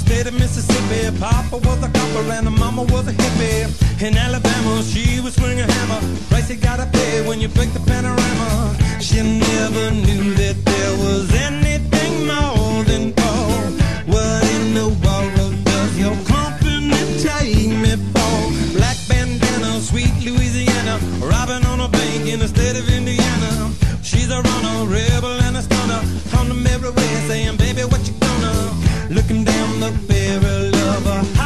state of Mississippi. Papa was a copper and her mama was a hippie. In Alabama, she was swinging a hammer. Price you gotta pay when you break the panorama. She never knew that there was anything more than gold. What in the world does your company take me for? Black bandana, sweet Louisiana, robbing on a bank in the state of Indiana. She's a runner, rebel and a stunner. On the merry saying, baby, what you gonna? looking down the barrel of a